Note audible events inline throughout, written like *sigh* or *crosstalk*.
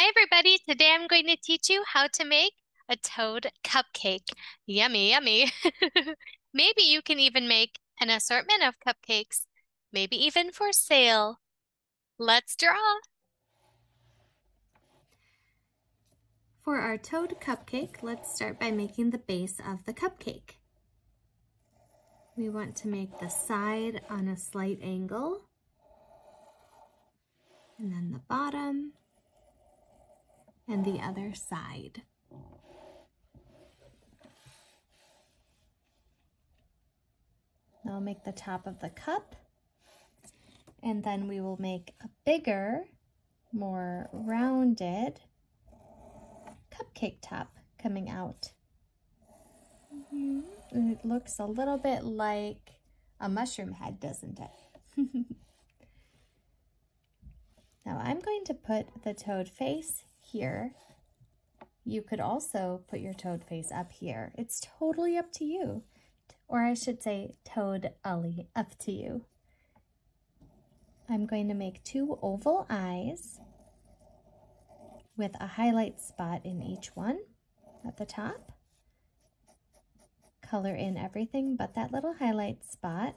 Hi everybody, today I'm going to teach you how to make a toad cupcake. Yummy, yummy. *laughs* Maybe you can even make an assortment of cupcakes, maybe even for sale. Let's draw. For our toad cupcake, let's start by making the base of the cupcake. We want to make the side on a slight angle, and then the bottom, and the other side. I'll make the top of the cup and then we will make a bigger, more rounded cupcake top coming out. Mm -hmm. It looks a little bit like a mushroom head, doesn't it? *laughs* now I'm going to put the toad face here. You could also put your toad face up here. It's totally up to you. Or I should say toad ully, up to you. I'm going to make two oval eyes with a highlight spot in each one at the top. Color in everything but that little highlight spot.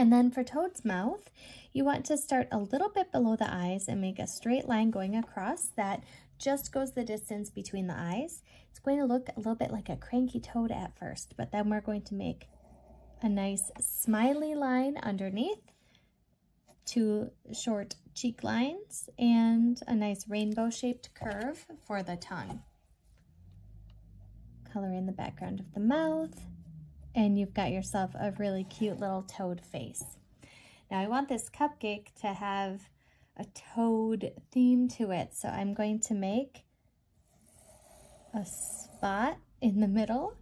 And then for Toad's mouth, you want to start a little bit below the eyes and make a straight line going across that just goes the distance between the eyes. It's going to look a little bit like a cranky toad at first, but then we're going to make a nice smiley line underneath, two short cheek lines, and a nice rainbow-shaped curve for the tongue. Color in the background of the mouth, and you've got yourself a really cute little toad face. Now I want this cupcake to have a toad theme to it, so I'm going to make a spot in the middle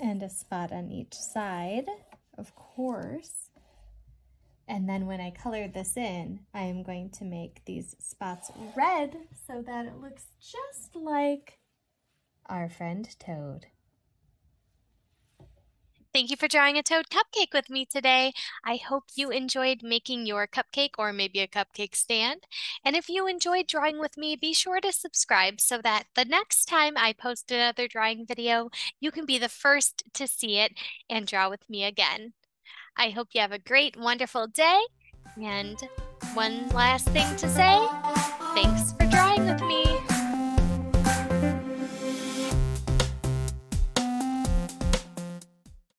and a spot on each side, of course. And then when I color this in, I am going to make these spots red so that it looks just like our friend Toad. Thank you for drawing a toad cupcake with me today. I hope you enjoyed making your cupcake or maybe a cupcake stand. And if you enjoyed drawing with me, be sure to subscribe so that the next time I post another drawing video, you can be the first to see it and draw with me again. I hope you have a great, wonderful day. And one last thing to say, thanks for drawing with me.